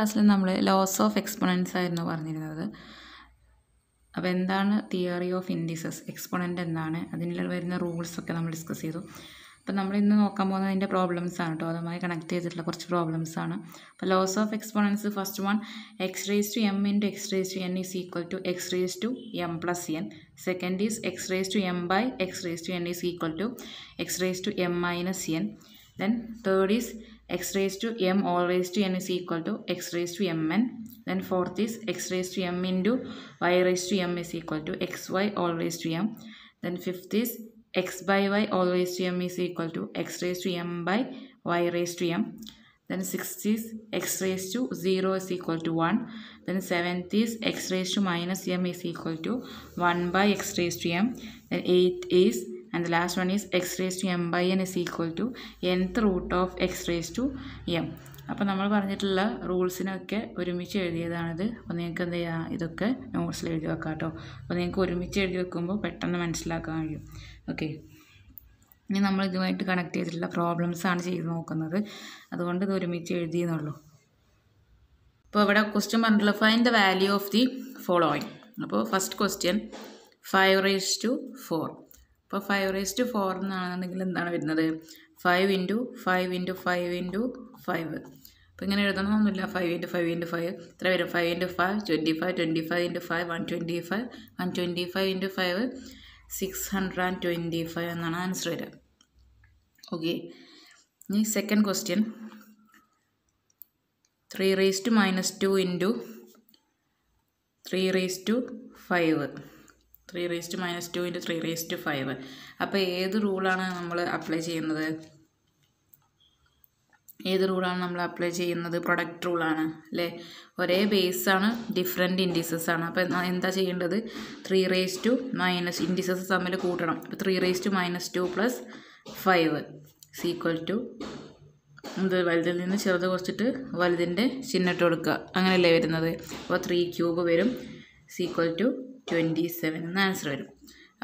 ക്ലാസ്സിൽ നമ്മൾ loss of എക്സ്പൊണൻസ് ആയിരുന്നു പറഞ്ഞിരുന്നത്. അപ്പോൾ എന്താണ് തിയറി ഓഫ് ഇൻഡിസസ് എക്സ്പൊണന്റ് എന്താണ് അതിനുള്ള വരുന്ന റൂൾസ് ഒക്കെ നമ്മൾ ഡിസ്കസ് ചെയ്തു. അപ്പോൾ നമ്മൾ ഇന്ന് നോക്കാൻ പോകുന്നത് അതിന്റെ പ്രോബ്ലംസ് ആണ് കേട്ടോ അതുമായി കണക്ട് ചെയ്തിട്ടുള്ള കുറച്ച് പ്രോബ്ലംസ് ആണ്. അപ്പോൾ laws of exponents first one x raise to m into x raise to n is equal to x raise to m plus n second is x raise to m by x raise to n is equal to x raise to m minus n then third is x raised to m all raised to n is equal to x raised to mn then fourth is x raised to m into y raised to m is equal to xy all raised to m then fifth is x by y all raised to m is equal to x raised to m by y raised to m then sixth is x raised to 0 is equal to 1 then seventh is x raised to minus m is equal to 1 by x raised to m then eighth is and the last one is x raised to m by n is equal to nth root of x raised to m. അപ്പോൾ നമ്മൾ പറഞ്ഞിട്ടുള്ള റൂൾസിനൊക്കെ ഒരുമിച്ച് എഴുതിയതാണിത്. അപ്പോൾ നിങ്ങൾക്ക് എന്ത് ചെയ്യാം? ഇതൊക്കെ നോട്ട്സിൽ എഴുതി വെക്കാം കേട്ടോ അപ്പോൾ നിങ്ങൾക്ക് ഒരുമിച്ച് എഴുതി വെക്കുമ്പോൾ പെട്ടെന്ന് മനസ്സിലാക്കാൻ കഴിയും. ഓക്കെ ഇനി നമ്മൾ ഇതുമായിട്ട് കണക്ട് ചെയ്തിട്ടുള്ള പ്രോബ്ലംസാണ് ചെയ്ത് നോക്കുന്നത്. അതുകൊണ്ട് ഇത് ഒരുമിച്ച് എഴുതിയെന്നുള്ളൂ അപ്പോൾ ഇവിടെ ക്വസ്റ്റ്യൻ പറഞ്ഞിട്ടുള്ള find the value of the following അപ്പോൾ first question five raise to four അപ്പോൾ ഫൈവ് റേസ് ടു ഫോർ എന്നാണെന്നുണ്ടെങ്കിൽ എന്താണ് വരുന്നത്? Five into five into five into five അപ്പോൾ ഇങ്ങനെ എഴുതണമെന്നൊന്നുമില്ല five into five into five ഇത്ര വരും. Five into five twenty five twenty five into five one twenty five one twenty five into five six hundred and twenty five എന്നാണ് answer വരിക. Okay ഇനി second question three raise to minus two into three raise to five three raise to minus two into three raise to five അപ്പോൾ ഏത് റൂളാണ് നമ്മൾ apply ചെയ്യുന്നത്? ഏത് റൂളാണ് നമ്മൾ apply ചെയ്യുന്നത്? പ്രൊഡക്റ്റ് റൂളാണ് അല്ലേ? ഒരേ ബേസാണ് ഡിഫറെന്റ് ഇൻഡിസസ് ആണ്. അപ്പോൾ എന്താ ചെയ്യേണ്ടത്? Three raise to minus indices തമ്മിൽ കൂട്ടണം. അപ്പോൾ three raise to minus two plus five is equal to ഇത് വലുതിൽ നിന്ന് ചെറുത് കുറച്ചിട്ട് വലുതിന്റെ ചിഹ്നിട്ട് കൊടുക്കുക. അങ്ങനെയല്ലേ വരുന്നത്? അപ്പോൾ ത്രീ ക്യൂബ് വരും is equal to twenty seven എന്ന ആൻസർ വരും.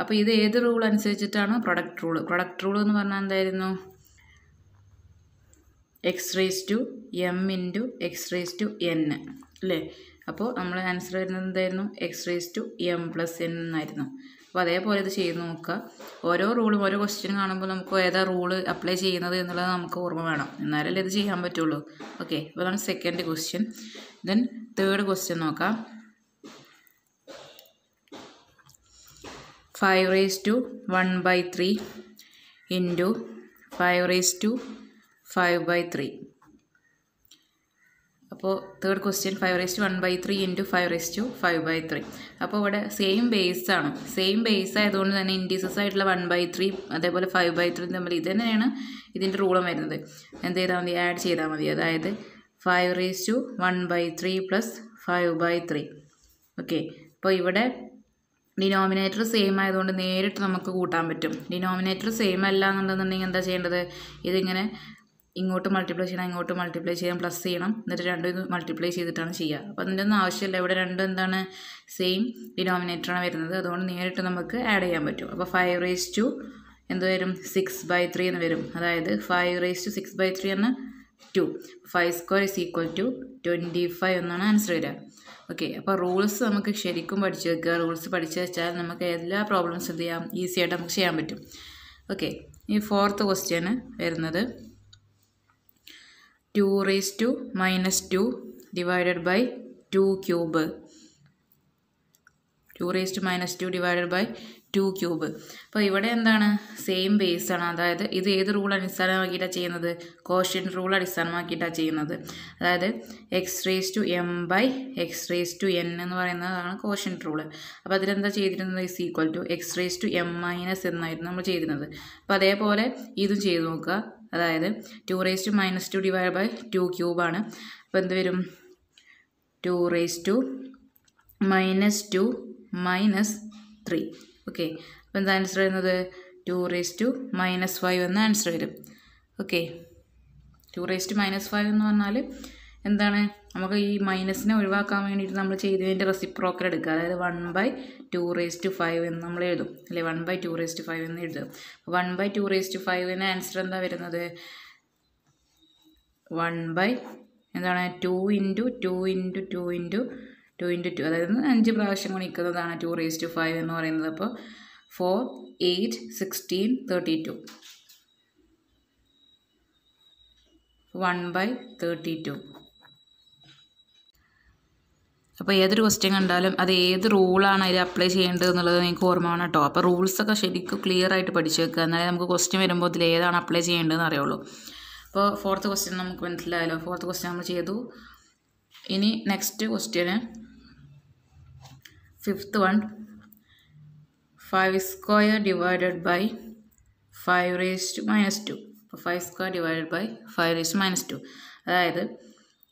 അപ്പോൾ ഇത് ഏത് റൂൾ അനുസരിച്ചിട്ടാണ് പ്രൊഡക്റ്റ് റൂൾ പ്രൊഡക്റ്റ് റൂൾ എന്ന് പറഞ്ഞാൽ എന്തായിരുന്നു? X raise to m into x raise to n അല്ലേ? അപ്പോൾ നമ്മൾ ആൻസർ വരുന്നത് എന്തായിരുന്നു? X raise to m plus n എന്നായിരുന്നു. അപ്പോൾ അതേപോലെ ഇത് ചെയ്ത് നോക്കുക. ഓരോ റൂളും ഓരോ ക്വസ്റ്റ്യൻ കാണുമ്പോൾ നമുക്ക് ഏതാ റൂൾ അപ്ലൈ ചെയ്യുന്നത് എന്നുള്ളത് നമുക്ക് ഓർമ്മ വേണം. എന്നാലല്ലേ ഇത് ചെയ്യാൻ പറ്റുള്ളൂ. ഓക്കെ അപ്പോൾ അതാണ് second question then third question നോക്കാം. Five raise to one by three into five raise to five by three അപ്പോൾ third question five raise to one by three into five raise to five by three അപ്പോൾ ഇവിടെ same base ആണ്. Same base ആയതുകൊണ്ട് തന്നെ indices ആയിട്ടുള്ള one by three അതേപോലെ five by three തമ്മിൽ ഇത് തന്നെയാണ് ഇതിന്റെ റൂളും വരുന്നത്. എന്ത് ചെയ്താൽ മതി? ആഡ് ചെയ്താൽ മതി. അതായത് five raise to one by three plus five by three okay അപ്പോൾ ഇവിടെ ഡിനോമിനേറ്റർ സെയിം ആയതുകൊണ്ട് നേരിട്ട് നമുക്ക് കൂട്ടാൻ പറ്റും. ഡിനോമിനേറ്റർ സെയിം അല്ല എന്നുണ്ടെന്നുണ്ടെങ്കിൽ എന്താ ചെയ്യേണ്ടത്? ഇതിങ്ങനെ ഇങ്ങോട്ട് മൾട്ടിപ്ലൈ ചെയ്യണം ഇങ്ങോട്ട് മൾട്ടിപ്ലൈ ചെയ്യണം പ്ലസ് ചെയ്യണം. എന്നിട്ട് രണ്ടും ഇത് മൾട്ടിപ്ലൈ ചെയ്തിട്ടാണ് ചെയ്യുക. അപ്പോൾ അതിന്റെ ഒന്നും ആവശ്യമില്ല. ഇവിടെ രണ്ടും എന്താണ്? സെയിം ഡിനോമിനേറ്ററാണ് വരുന്നത്. അതുകൊണ്ട് നേരിട്ട് നമുക്ക് ആഡ് ചെയ്യാൻ പറ്റും. അപ്പോൾ ഫൈവ് റേസ് ടു എന്ത് വരും? സിക്സ് ബൈ ത്രീ എന്ന് വരും. അതായത് five raise to six by three എന്ന two. Five square is equal to twenty five എന്നാണ് ആൻസർ വരിക. ഓക്കെ അപ്പോൾ റൂൾസ് നമുക്ക് ശരിക്കും പഠിച്ചു വെക്കുക. റൂൾസ് പഠിച്ചു വെച്ചാൽ നമുക്ക് എല്ലാ പ്രോബ്ലംസ് എന്ത് ചെയ്യാം? ഈസി ആയിട്ട് നമുക്ക് ചെയ്യാൻ പറ്റും. ഓക്കെ ഈ ഫോർത്ത് ക്വസ്റ്റ്യൻ വരുന്നത്. Two raise to minus two divided by two cube. Two raise to minus two divided by two cube അപ്പോൾ ഇവിടെ എന്താണ്? സെയിം ബേസ് ആണ്. അതായത് ഇത് ഏത് റൂൾ അടിസ്ഥാനമാക്കിയിട്ടാണ് ചെയ്യുന്നത്? കോഷ്യൻ റൂൾ അടിസ്ഥാനമാക്കിയിട്ടാണ് ചെയ്യുന്നത്. അതായത് x raise to m by x raise to n എന്ന് പറയുന്നതാണ് കോഷ്യൻ റൂൾ അപ്പോൾ അതിലെന്താ ചെയ്തിരുന്നത്? Is equal to x raise to m minus എന്നായിരുന്നു നമ്മൾ ചെയ്തിരുന്നത്. അപ്പോൾ അതേപോലെ ഇതും ചെയ്ത് നോക്കുക. അതായത് two raise to minus two divide by two ക്യൂബാണ് അപ്പോൾ എന്ത് വരും? Two raise to minus two minus three okay അപ്പോൾ എന്താ ആൻസർ വരുന്നത്? Two raise to minus five എന്ന ആൻസർ വരും. Okay two raise to minus five എന്ന് പറഞ്ഞാൽ എന്താണ്? നമുക്ക് ഈ മൈനസിനെ ഒഴിവാക്കാൻ വേണ്ടിയിട്ട് നമ്മൾ ചെയ്തതിന്റെ റെസിപ്രോക്കൽ എടുക്കുക. അതായത് one by two raise to five എന്ന് നമ്മൾ എഴുതും. അല്ലെ? One by two raise to five എന്ന് എഴുതും. One by two raise to ഫൈവിന് answer എന്താ വരുന്നത്? വൺ ബൈ എന്താണ്? Two into two into two into two into two അതായത് അഞ്ച് പ്രാവശ്യം ഗുണിക്കുന്നതാണ് ടു റേസ് ടു ഫൈവ് എന്ന് പറയുന്നത്. അപ്പോൾ four eight sixteen thirty two one by thirty two അപ്പോൾ ഏതൊരു ക്വസ്റ്റ്യൻ കണ്ടാലും അത് ഏത് റൂളാണ് അതിൽ അപ്ലൈ ചെയ്യേണ്ടത് എന്നുള്ളത് നിങ്ങൾക്ക് ഓർമ്മ വേണം കേട്ടോ. അപ്പോൾ റൂൾസൊക്കെ ശരിക്കും ക്ലിയർ ആയിട്ട് പഠിച്ചു വെക്കുക. എന്നാലേ നമുക്ക് ക്വസ്റ്റ്യൻ വരുമ്പോൾ ഇതിൽ ഏതാണ് അപ്ലൈ ചെയ്യേണ്ടതെന്ന് അറിയുള്ളൂ. അപ്പോൾ ഫോർത്ത് ക്വസ്റ്റ്യൻ നമുക്ക് മനസ്സിലായല്ലോ. ഫോർത്ത് ക്വസ്റ്റ്യൻ നമ്മൾ ചെയ്തു. ഇനി next question fifth one five square divided by five raise to minus two അപ്പോൾ five square divided by five raise to minus two അതായത്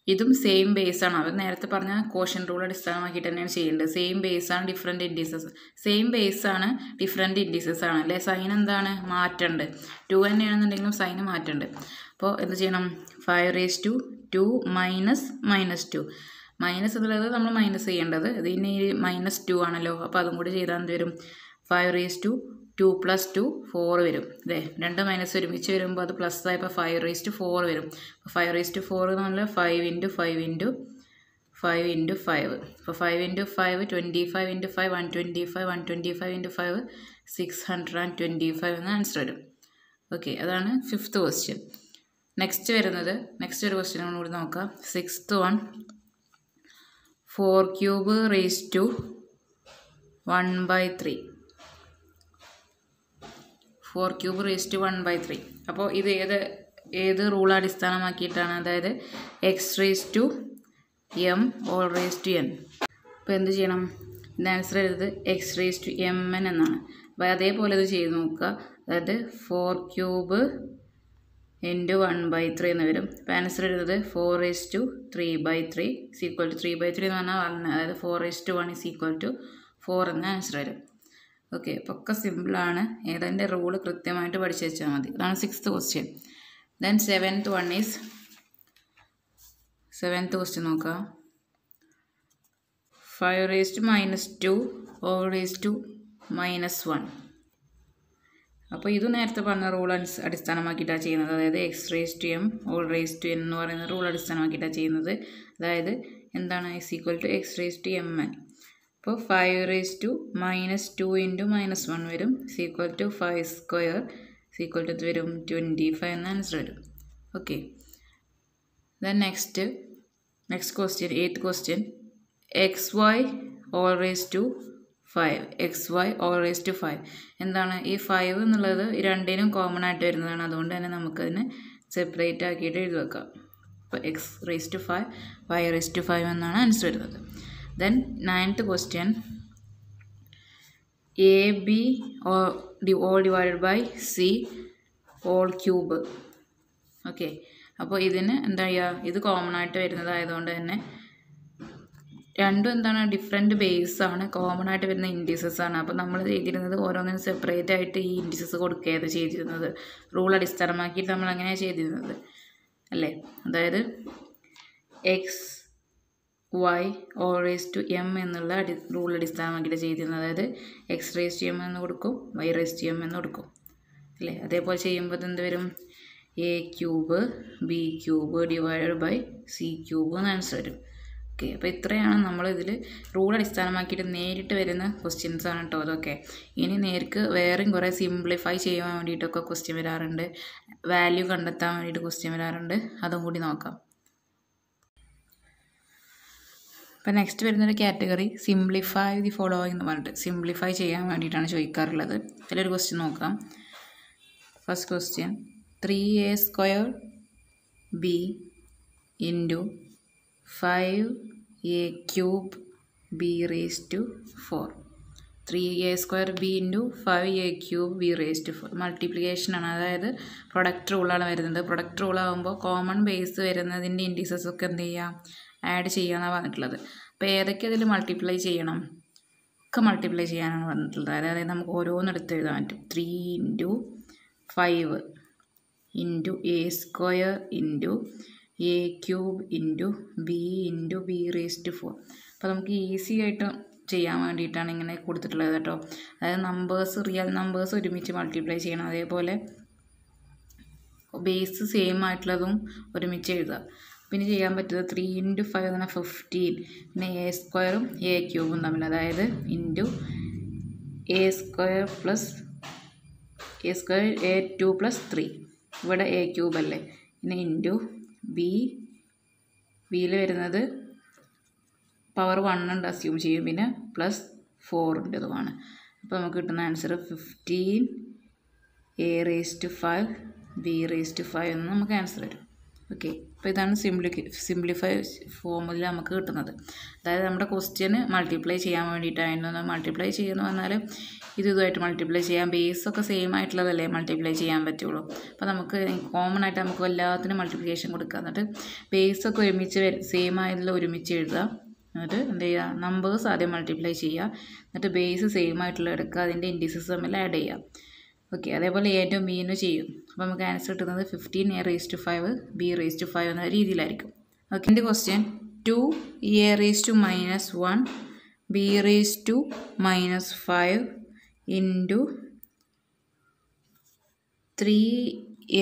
ഇതും സെയിം ബേസ് ആണ്. അവർ നേരത്തെ പറഞ്ഞ കോഷൻ റൂൾ അടിസ്ഥാനമാക്കിയിട്ട് തന്നെയാണ് ചെയ്യേണ്ടത്. സെയിം ബേസ് ആണ് ഡിഫറെന്റ് ഇൻഡീസസ് സെയിം ബേസ് ആണ് ഡിഫറെന്റ് ഇൻഡീസസ് ആണ്. അല്ലേ? സൈൻ എന്താണ്? മാറ്റുണ്ട്. ടു തന്നെയാണെന്നുണ്ടെങ്കിലും സൈന് മാറ്റുണ്ട്. അപ്പോൾ എന്ത് ചെയ്യണം? Five raise to two minus minus two minus എന്നുള്ളത് നമ്മൾ മൈനസ് ചെയ്യേണ്ടത്. ഇതിന് മൈനസ് ടു ആണല്ലോ. അപ്പോൾ അതും കൂടി ചെയ്താൽ എന്ത് വരും? Five raise to two plus two four വരും. അതെ രണ്ട് മൈനസ് ഒരുമിച്ച് വരുമ്പോൾ അത് പ്ലസ് ആയപ്പോൾ ഫൈവ് റേസ് ടു ഫോർ വരും. ഫൈവ് റേസ് ടു ഫോർ എന്ന് പറഞ്ഞാൽ five into five into five into five അപ്പോൾ five into five twenty five into five one twenty five one twenty five into five six hundred and twenty five എന്ന answer വരും. Okay അതാണ് fifth question next വരുന്നത് next ഒരു question കൂടി നോക്കാം. Sixth one four cube raise to one by three. Four cube raise to one by three. അപ്പോൾ ഇത് ഏത് ഏത് റൂൾ അടിസ്ഥാനമാക്കിയിട്ടാണ്? അതായത് x raise to m all raise to n അപ്പോൾ എന്ത് ചെയ്യണം? ഇതിന്റെ ആൻസർ എഴുതുന്നത് x raise to m n എന്നാണ്. അപ്പോൾ അതേപോലെ ഇത് ചെയ്ത് നോക്കുക. അതായത് four cube into one by three എന്ന് വരും. അപ്പോൾ ആൻസർ എഴുതുന്നത് four is to three by three is equal to three by three എന്ന് പറഞ്ഞാൽ വൺ അതായത് four is to one is equal to four എന്ന ആൻസർ വരും. ഓക്കെ ഒക്കെ സിമ്പിളാണ് ഏതെന്റെ റൂൾ കൃത്യമായിട്ട് പഠിച്ചു വെച്ചാൽ മതി. അതാണ് sixth question then seventh one is seventh question നോക്കുക five raise to minus two over raise to minus one അപ്പോൾ ഇത് നേരത്തെ പറഞ്ഞ റൂൾ അടിസ്ഥാനമാക്കിയിട്ടാണ് ചെയ്യുന്നത്. അതായത് x raise to m all raise to n എന്ന് പറയുന്ന റൂൾ അടിസ്ഥാനമാക്കിയിട്ടാണ് ചെയ്യുന്നത്. അതായത് എന്താണ്? X equal to x raise to m n അപ്പോൾ five raise to minus two into minus one വരും. Is equal to five square is equal to വരും twenty five എന്ന ആൻസർ വരും. Okay then next next question eighth question x y all raise to five x y all raise to five എന്താണ്? ഈ five എന്നുള്ളത് രണ്ടിനും common ആയിട്ട് വരുന്നതാണ്. അതുകൊണ്ട് തന്നെ നമുക്കതിനെ സെപ്പറേറ്റ് ആക്കിയിട്ട് എഴുതി വെക്കാം. അപ്പോൾ x raise to five y raise to five എന്നാണ് ആൻസർ വരുന്നത്. Then ninth question a b or d whole divided by c whole cube okay അപ്പോൾ ഇതിന് എന്താ ചെയ്യുക? ഇത് കോമൺ ആയിട്ട് വരുന്നതായതുകൊണ്ട് തന്നെ രണ്ടും എന്താണ് ഡിഫറെന്റ് ബേസ് ആണ്. കോമൺ ആയിട്ട് വരുന്ന ഇൻഡീസസ് ആണ്. അപ്പോൾ നമ്മൾ ചെയ്തിരുന്നത് ഓരോന്നിനും സെപ്പറേറ്റ് ആയിട്ട് ഈ ഇൻഡീസസ് കൊടുക്കുകയാണ് ചെയ്തിരുന്നത്. റൂൾ അടിസ്ഥാനമാക്കിയിട്ട് നമ്മൾ അങ്ങനെയാണ് ചെയ്തിരുന്നത്. അല്ലേ? അതായത് x y whole raise to m എന്നുള്ള അടി റൂൾ അടിസ്ഥാനമാക്കിയിട്ട് ചെയ്തിരുന്നത്. അതായത് എക്സ് റേസ് ടു എം എന്ന് കൊടുക്കും വൈ റേസ് ടു എം എന്ന് കൊടുക്കും. അല്ലേ? അതേപോലെ ചെയ്യുമ്പോൾ എന്ത് വരും? A cube b cube divided by c cube എന്ന് ആൻസർ വരും. ഓക്കെ. അപ്പോൾ ഇത്രയാണ് നമ്മൾ ഇതിൽ റൂൾ അടിസ്ഥാനമാക്കിയിട്ട് നേരിട്ട് വരുന്ന ക്വസ്റ്റ്യൻസ് ആണ് കേട്ടോ അതൊക്കെ. ഇനി നേർക്ക് വേറെയും കുറേ സിംപ്ലിഫൈ ചെയ്യാൻ വേണ്ടിയിട്ടൊക്കെ ക്വസ്റ്റ്യൻ വരാറുണ്ട്. വാല്യൂ കണ്ടെത്താൻ വേണ്ടിയിട്ട് ക്വസ്റ്റ്യൻ വരാറുണ്ട്. അതും കൂടി നോക്കാം. അപ്പോൾ നെക്സ്റ്റ് വരുന്നൊരു കാറ്റഗറി സിംപ്ലിഫൈ ദി ഫോളോയിങ് എന്ന് പറഞ്ഞിട്ട്. സിംപ്ലിഫൈ ചെയ്യാൻ വേണ്ടിയിട്ടാണ് ചോദിക്കാറുള്ളത്. അതിലൊരു ക്വസ്റ്റ്യൻ നോക്കാം. First question three a square b into five a cube b raise to four. Three a square b into five a cube b raise to four. മൾട്ടിപ്ലിക്കേഷനാണ്. അതായത് product റൂളാണ് വരുന്നത്. Product റൂളാകുമ്പോൾ കോമൺ ബേസ് വരുന്നതിന്റെ indices ഒക്കെ എന്ത് ചെയ്യാം? Add ചെയ്യാമെന്നാണ് പറഞ്ഞിട്ടുള്ളത്. അപ്പോൾ ഏതൊക്കെ അതിൽ മൾട്ടിപ്ലൈ ചെയ്യണം? ഒക്കെ മൾട്ടിപ്ലൈ ചെയ്യാനാണ് പറഞ്ഞിട്ടുള്ളത്. അതായത് നമുക്ക് ഓരോന്നെടുത്ത് എഴുതാൻ പറ്റും. Three into five into a square into a cube into b into b raise to four അപ്പോൾ നമുക്ക് ഈസി ആയിട്ട് ചെയ്യാൻ വേണ്ടിയിട്ടാണ് ഇങ്ങനെ കൊടുത്തിട്ടുള്ളത് കേട്ടോ. അതായത് നമ്പേഴ്സ് റിയൽ നമ്പേഴ്സ് ഒരുമിച്ച് മൾട്ടിപ്ലൈ ചെയ്യണം. അതേപോലെ ബേസ് സെയിം ആയിട്ടുള്ളതും ഒരുമിച്ച് എഴുതുക. പിന്നെ ചെയ്യാൻ പറ്റുന്നത് ത്രീ ഇന്റു ഫൈവ് എന്ന് പറഞ്ഞാൽ ഫിഫ്റ്റീൻ പിന്നെ എ സ്ക്വയറും എ ക്യൂബും തമ്മിൽ. അതായത് into a square plus a square a two plus three ഇവിടെ എ ക്യൂബ് അല്ലേ? പിന്നെ ഇന്റു ബി ബിയിൽ വരുന്നത് പവർ വൺ ഉണ്ട് അസ്യൂം ചെയ്യും. പിന്നെ പ്ലസ് ഫോറിന്റെതുമാണ് അപ്പോൾ നമുക്ക് കിട്ടുന്ന answer fifteen a raise to five b raise to five എന്ന് നമുക്ക് ആൻസർ വരും. ഓക്കെ. അപ്പോൾ ഇതാണ് സിംപ്ലി സിംപ്ലിഫൈ ഫോമിൽ നമുക്ക് കിട്ടുന്നത്. അതായത് നമ്മുടെ ക്വസ്റ്റ്യന് മൾട്ടിപ്ലൈ ചെയ്യാൻ വേണ്ടിയിട്ടായിരുന്നു. മൾട്ടിപ്ലൈ ചെയ്യുമെന്ന് പറഞ്ഞാൽ ഇത് ഇതുമായിട്ട് മൾട്ടിപ്ലൈ ചെയ്യാം. ബേസൊക്കെ സെയിം ആയിട്ടുള്ളതല്ലേ മൾട്ടിപ്ലൈ ചെയ്യാൻ പറ്റുള്ളൂ. അപ്പോൾ നമുക്ക് കോമൺ ആയിട്ട് നമുക്ക് എല്ലാത്തിനും മൾട്ടിപ്ലിക്കേഷൻ കൊടുക്കുക. എന്നിട്ട് ബേസൊക്കെ ഒരുമിച്ച് സെയിം ആയതിൽ ഒരുമിച്ച് എഴുതുക. എന്നിട്ട് എന്ത് ചെയ്യുക? നമ്പേഴ്സ് ആദ്യം മൾട്ടിപ്ലൈ ചെയ്യുക. എന്നിട്ട് ബേസ് സെയിം ആയിട്ടുള്ള എടുക്കുക. അതിന്റെ ഇൻഡിസസ് തമ്മിൽ ആഡ് ചെയ്യുക. ഓക്കെ അതേപോലെ എ ടു ബീനും ചെയ്യും. അപ്പോൾ നമുക്ക് ആൻസർ കിട്ടുന്നത് fifteen a raise to five b raise to five എന്ന രീതിയിലായിരിക്കും. ഓക്കെ എന്റെ question two a raise to minus one b raise to minus five into three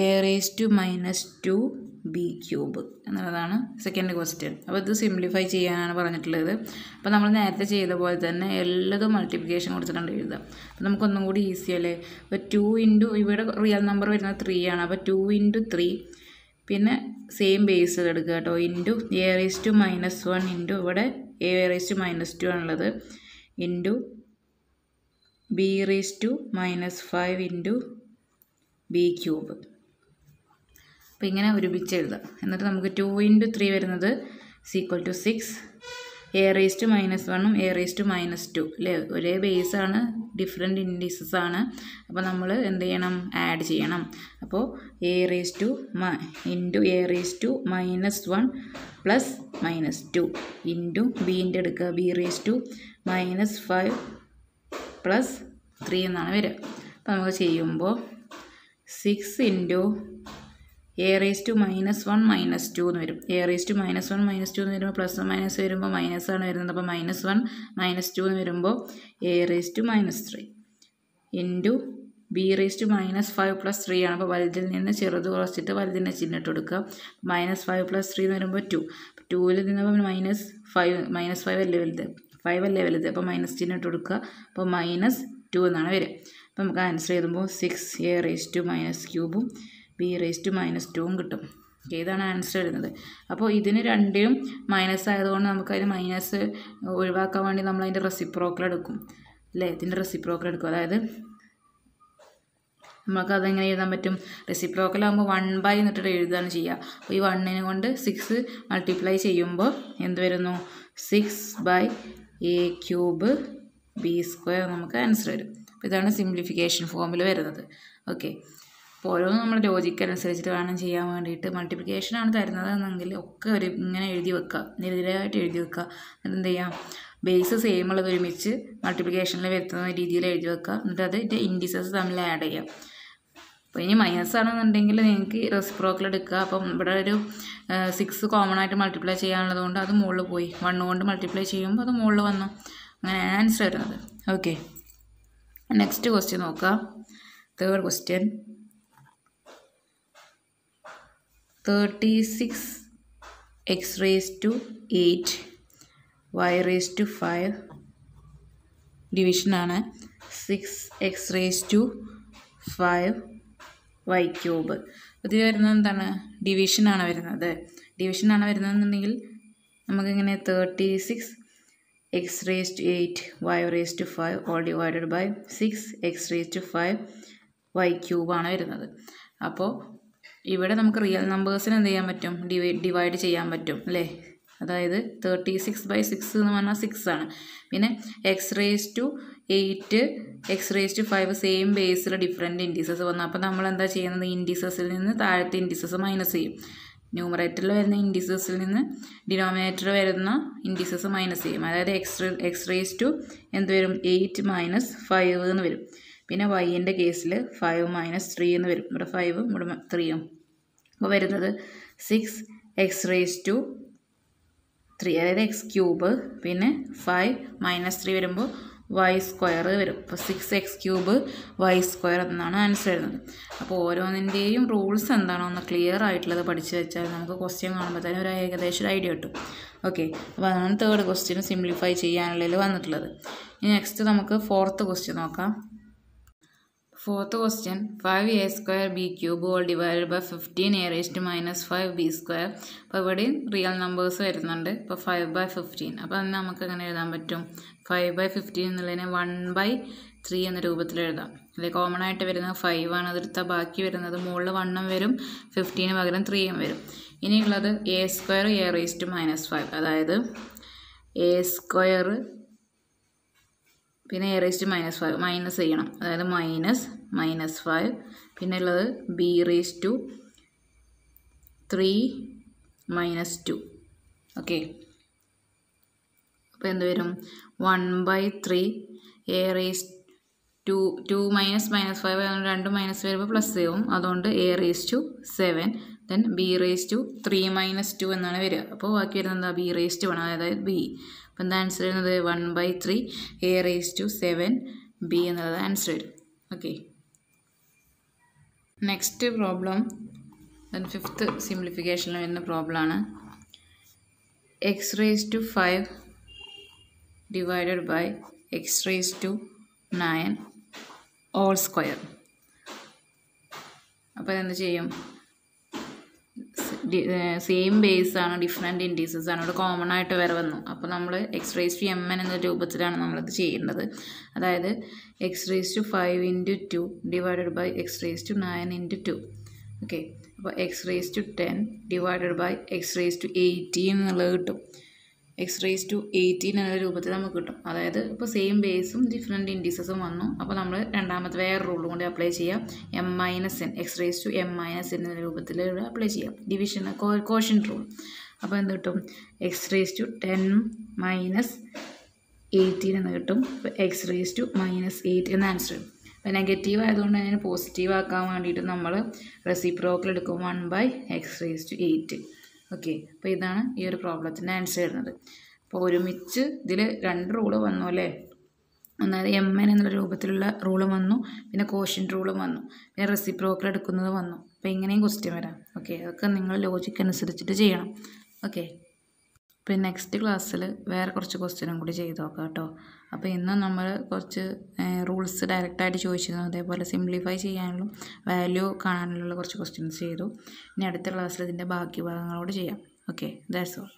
a raise to minus two b cube എന്നുള്ളതാണ് second question അപ്പോൾ ഇത് simplify ചെയ്യാനാണ് പറഞ്ഞിട്ടുള്ളത്. അപ്പോൾ നമ്മൾ നേരത്തെ ചെയ്ത പോലെ തന്നെ എല്ലാതും മൾട്ടിപ്ലിക്കേഷൻ കൊടുത്തിട്ടുണ്ട് എഴുതുക. അപ്പോൾ നമുക്കൊന്നും കൂടി ഈസി അല്ലേ? അപ്പോൾ ടു ഇന്റു ഇവിടെ റിയൽ നമ്പർ വരുന്നത് ത്രീ ആണ്. അപ്പോൾ ടു ഇന്റു ത്രീ പിന്നെ സെയിം ബേസ് എടുക്കുക കേട്ടോ. Into a raise to minus one into ഇവിടെ a raise to minus two ആണുള്ളത്. Into b raise to minus five into b cube അപ്പോൾ ഇങ്ങനെ ഒരുമിച്ച് എഴുതാം എന്നിട്ട് നമുക്ക് ടു ഇന്റു ത്രീ വരുന്നത് equal to six a raise to minus വണ്ണും a raise to minus two അല്ലേ? ഒരേ ബേസാണ് ഡിഫറെന്റ് ഇൻഡീസസ് ആണ്. അപ്പോൾ നമ്മൾ എന്ത് ചെയ്യണം? ആഡ് ചെയ്യണം. അപ്പോൾ എ റേസ് ടു മ into a raise to minus one plus minus two into ബീന്റെ എടുക്കുക. B raise to minus five plus three എന്നാണ് വരിക. അപ്പോൾ നമുക്ക് ചെയ്യുമ്പോൾ six into a raise to minus one minus two എന്ന് വരും. A raise to minus one minus two എന്ന് വരുമ്പോൾ പ്ലസ് മൈനസ് വരുമ്പോൾ മൈനസ് ആണ് വരുന്നത്. അപ്പോൾ മൈനസ് വൺ മൈനസ് ടു എന്ന് വരുമ്പോൾ a raise to minus three into b raise to minus five plus three ആണ്. അപ്പോൾ വലുതിൽ നിന്ന് ചെറുത് കുറച്ചിട്ട് വലുതിന്റെ ചിഹ്നം ഇട്ട് കൊടുക്കുക. മൈനസ് ഫൈവ് പ്ലസ് ത്രീ എന്ന് വരുമ്പോൾ ടു ടൂവിൽ നിന്ന് മൈനസ് ഫൈവ് മൈനസ് ഫൈവ് അല്ലേ വലുത്? ഫൈവ് അല്ലേ വലുത്? അപ്പോൾ മൈനസ് ചിഹ്നം ഇട്ട് കൊടുക്കുക. അപ്പോൾ മൈനസ് ടു എന്നാണ് വരിക. അപ്പോൾ നമുക്ക് ആൻസർ എഴുതുമ്പോൾ six a raise to minus ക്യൂബും b raise to minus ടുവും കിട്ടും. ഏതാണ് ആൻസർ വരുന്നത്. അപ്പോൾ ഇതിന് രണ്ടിനും മൈനസ് ആയതുകൊണ്ട് നമുക്ക് നമുക്കതിന് മൈനസ് ഒഴിവാക്കാൻ വേണ്ടി നമ്മൾ അതിന്റെ റെസിപ്രോക്കൽ എടുക്കും. അല്ലേ? ഇതിന്റെ റെസിപ്രോക്കൽ എടുക്കും. അതായത് നമുക്ക് അതെങ്ങനെ എഴുതാൻ പറ്റും? റെസിപ്രോക്കൽ ആകുമ്പോൾ വൺ ബൈ എന്നിട്ട് എഴുതുകയാണ് ചെയ്യുക. അപ്പോൾ ഈ വണ്ണിനെ കൊണ്ട് സിക്സ് മൾട്ടിപ്ലൈ ചെയ്യുമ്പോൾ എന്ത് വരുന്നു? Six by a cube b square നമുക്ക് ആൻസർ വരും. അപ്പോൾ ഇതാണ് സിംപ്ലിഫിക്കേഷൻ ഫോമിൽ വരുന്നത്. ഓക്കെ അപ്പോൾ ഓരോന്നും നമ്മൾ ലോജിക്ക് അനുസരിച്ചിട്ട് വേണം ചെയ്യാൻ വേണ്ടിയിട്ട് മൾട്ടിപ്ലിക്കേഷൻ ആണ് തരുന്നതെന്നെങ്കിൽ ഒക്കെ ഒരു ഇങ്ങനെ എഴുതി വെക്കുക നിരനിരയായിട്ട് എഴുതി വെക്കുക. എന്നിട്ട് എന്ത് ചെയ്യാം? ബേസ് സെയിം ഉള്ളത് ഒരുമിച്ച് മൾട്ടിപ്ലിക്കേഷനിൽ വരുത്തുന്ന രീതിയിൽ എഴുതി വെക്കുക. എന്നിട്ട് അത് ഇൻഡിസസ് തമ്മിൽ ആഡ് ചെയ്യാം. അപ്പോൾ ഇനി മൈനസ് ആണെന്നുണ്ടെങ്കിൽ നിങ്ങൾക്ക് റെസിപ്രോക്കൽ എടുക്കുക. അപ്പം ഇവിടെ ഒരു സിക്സ് കോമൺ ആയിട്ട് മൾട്ടിപ്ലൈ ചെയ്യാനുള്ളത് കൊണ്ട് അത് മുകളിൽ പോയി. വൺ കൊണ്ട് മൾട്ടിപ്ലൈ ചെയ്യുമ്പോൾ അത് മുകളിൽ വന്നു. അങ്ങനെയാണ് ആൻസർ വരുന്നത്. ഓക്കെ നെക്സ്റ്റ് ക്വസ്റ്റ്യൻ നോക്കാം. Third question thirty six x raise to eight y raise to five ഡിവിഷനാണ് six x raise to five y cube ഇത് വരുന്നത് എന്താണ്? ഡിവിഷനാണ് വരുന്നത്. ഡിവിഷനാണ് വരുന്നതെന്നുണ്ടെങ്കിൽ നമുക്കിങ്ങനെ thirty six x raise to eight y raise to five whole divided by six x raise to five y ക്യൂബാണ് വരുന്നത്. അപ്പോൾ ഇവിടെ നമുക്ക് റിയൽ നമ്പേഴ്സിന് എന്ത് ചെയ്യാൻ പറ്റും? ഡിവൈ ഡിവൈഡ് ചെയ്യാൻ പറ്റും അല്ലേ? അതായത് തേർട്ടി സിക്സ് ബൈ സിക്സ് എന്ന് പറഞ്ഞാൽ സിക്സ് ആണ്. പിന്നെ x raise to eight x raise to five same Basil different indices വന്നു. അപ്പോൾ നമ്മൾ എന്താ ചെയ്യുന്നത്? ഇൻഡീസസിൽ നിന്ന് താഴത്തെ ഇൻഡീസസ് മൈനസ് ചെയ്യും. ന്യൂമറേറ്ററിൽ വരുന്ന ഇൻഡീസസിൽ നിന്ന് ഡിനോമിനേറ്റർ വരുന്ന ഇൻഡീസസ് മൈനസ് ചെയ്യും. അതായത് എക്സ് എക്സ് റേസ് ടു എന്ത് വരും? എയ്റ്റ് മൈനസ് ഫൈവ് എന്ന് വരും. പിന്നെ വൈന്റെ കേസിൽ ഫൈവ് മൈനസ് ത്രീ എന്ന് വരും. ഇവിടെ ഫൈവും ഇവിടെ ത്രീയും അപ്പോൾ വരുന്നത് six x raise to three അതായത് എക്സ് ക്യൂബ് പിന്നെ ഫൈവ് മൈനസ് ത്രീ വരുമ്പോൾ വൈ സ്ക്വയർ വരും. അപ്പോൾ six x cube y square എന്നാണ് ആൻസർ വരുന്നത്. അപ്പോൾ ഓരോന്നിന്റെയും റൂൾസ് എന്താണോ ഒന്ന് ക്ലിയർ ആയിട്ടുള്ളത് പഠിച്ചു വെച്ചാൽ നമുക്ക് ക്വസ്റ്റ്യൻ കാണുമ്പോൾ തന്നെ ഒരു ഏകദേശം ഒരു ഐഡിയ കിട്ടും. ഓക്കെ അപ്പോൾ അതാണ് തേർഡ് ക്വസ്റ്റ്യൻ സിംപ്ലിഫൈ ചെയ്യാനുള്ളതിൽ വന്നിട്ടുള്ളത്. ഇനി നെക്സ്റ്റ് നമുക്ക് ഫോർത്ത് ക്വസ്റ്റ്യൻ നോക്കാം. Fourth question five a square b cube whole divided by fifteen a raised minus five b square അപ്പോൾ ഇവിടെയും റിയൽ നമ്പേഴ്സ് വരുന്നുണ്ട്. ഇപ്പോൾ ഫൈവ് ബൈ ഫിഫ്റ്റീൻ അപ്പോൾ അത് നമുക്ക് എങ്ങനെ എഴുതാൻ പറ്റും? ഫൈവ് ബൈ ഫിഫ്റ്റീൻ എന്നുള്ളതിനെ വൺ ബൈ ത്രീ എന്ന രൂപത്തിൽ എഴുതാം. അല്ലെ? കോമൺ ആയിട്ട് വരുന്നത് ഫൈവ് ആണ്. അതെടുത്താൽ ബാക്കി വരുന്നത് മുകളിൽ വണ്ണും വരും. ഫിഫ്റ്റീന് പകരം ത്രീയും വരും. ഇനിയുള്ളത് a square a raised minus five അതായത് എ സ്ക്വയർ പിന്നെ a raised minus five minus ചെയ്യണം. അതായത് മൈനസ് മൈനസ് ഫൈവ് പിന്നെ ഉള്ളത് b raise to three minus two okay അപ്പോൾ എന്ത് വരും? One by three a raise to two minus minus five രണ്ട് മൈനസ് വരുമ്പോൾ പ്ലസ് ചെയ്യും. അതുകൊണ്ട് a raise to seven then b raise to three minus two എന്നാണ് വരിക. അപ്പോൾ ബാക്കി വരുന്നത് എന്താ? ബി റേസ് ടു ആണ് അതായത് ബി എന്താ ആൻസർ വരുന്നത് one by three a raise to seven b എന്നുള്ളത് ആൻസർ വരും. ഓക്കെ നെക്സ്റ്റ് പ്രോബ്ലം ഫിഫ്ത്ത് സിംപ്ലിഫിക്കേഷനിൽ വരുന്ന പ്രോബ്ലമാണ് x raise to five divided by x raise to nine whole square അപ്പോൾ അതെന്ത് ചെയ്യും? സെയിം ബേസ് ആണ് ഡിഫറെന്റ് ഇൻഡീസസ് ആണ്. ഇവിടെ കോമൺ ആയിട്ട് വരെ വന്നു. അപ്പോൾ നമ്മൾ x raise to m n എന്ന രൂപത്തിലാണ് നമ്മളിത് ചെയ്യേണ്ടത്. അതായത് x raise to five into two divided by x raise to nine into two okay അപ്പോൾ x raise to ten divided by x raise to eighteen എന്നുള്ളത് കിട്ടും. എക്സ് റേസ് ടു എയ്റ്റീൻ എന്ന രൂപത്തിൽ നമുക്ക് കിട്ടും. അതായത് ഇപ്പോൾ സെയിം ബേസും ഡിഫറെന്റ് ഇൻഡീസസും വന്നു. അപ്പോൾ നമ്മൾ രണ്ടാമത്തെ വേറെ റൂളും കൂടി അപ്ലൈ ചെയ്യാം. M minus n x raise to m minus n എന്ന രൂപത്തിൽ അപ്ലൈ ചെയ്യാം. ഡിവിഷൻ കോഷൻ റൂൾ അപ്പോൾ എന്ത് കിട്ടും? X raise to ten minus eighteen എന്ന് കിട്ടും. അപ്പോൾ x raise to minus eight എന്ന ആൻസർ അപ്പോൾ നെഗറ്റീവ് ആയതുകൊണ്ട് അതിനെ പോസിറ്റീവ് ആക്കാൻ വേണ്ടിയിട്ട് നമ്മൾ റെസിപ്രോക്കൽ എടുക്കും. One by x raise to eight okay അപ്പോൾ ഇതാണ് ഈ ഒരു പ്രോബ്ലത്തിന്റെ ആൻസർ വരുന്നത്. അപ്പോൾ ഒരുമിച്ച് ഇതിൽ രണ്ട് റൂൾ വന്നു അല്ലേ? അതായത് എം എൻ എന്നുള്ള രൂപത്തിലുള്ള റൂളും വന്നു പിന്നെ കോഷ്യൻ റൂളും വന്നു പിന്നെ റെസിപ്രോക്കൽ എടുക്കുന്നത് വന്നു. അപ്പോൾ ഇങ്ങനെയും ക്വസ്റ്റ്യൻ വരാം. ഓക്കെ അതൊക്കെ നിങ്ങൾ ലോജിക്ക് അനുസരിച്ചിട്ട് ചെയ്യണം. ഓക്കെ പിന്നെ നെക്സ്റ്റ് ക്ലാസ്സിൽ വേറെ കുറച്ച് ക്വസ്റ്റ്യനും കൂടി ചെയ്ത് നോക്കാം കേട്ടോ. അപ്പോൾ ഇന്ന് നമ്മൾ കുറച്ച് റൂൾസ് ഡയറക്റ്റായിട്ട് ചോദിച്ചിരുന്നു. അതേപോലെ സിംപ്ലിഫൈ ചെയ്യാനുള്ള വാല്യൂ കാണാനുള്ള കുറച്ച് ക്വസ്റ്റ്യൻസ് ചെയ്തു. ഇനി അടുത്ത ക്ലാസ്സിൽ ഇതിന്റെ ബാക്കി ഭാഗങ്ങളോട് ചെയ്യാം. Okay that's all